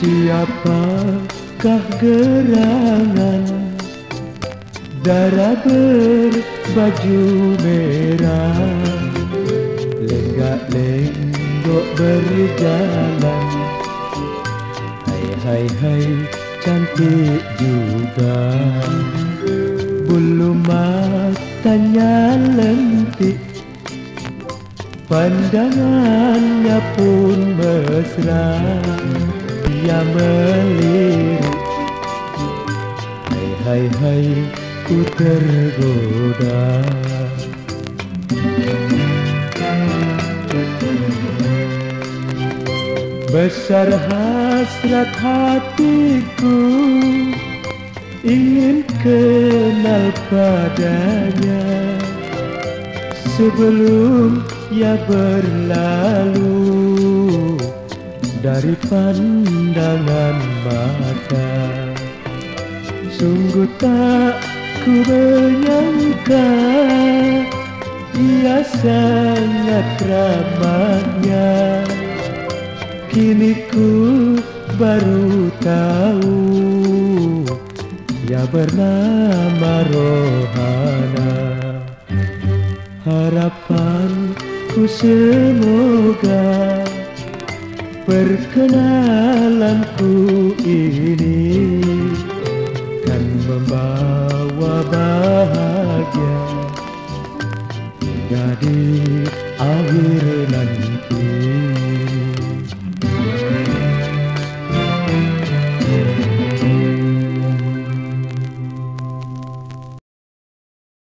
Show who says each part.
Speaker 1: Siapakah gerangan Darah berbaju merah. Lenggak-lenggok berjalan. Hai hai hai cantik juga. Bulu matanya lentik. Pandangannya pun mesra. Dia melirik. Hai hai hai ku tergoda. Besar hasrat hatiku Ingin kenal padanya. Sebelum ia berlalu dari pandangan mata Sungguh tak ku menyangka Ia sangat ramahnya. Kini ku baru tahu Ia bernama Rohana. Harapanku semoga Perkenalanku ini kan membawa आविरनन्ति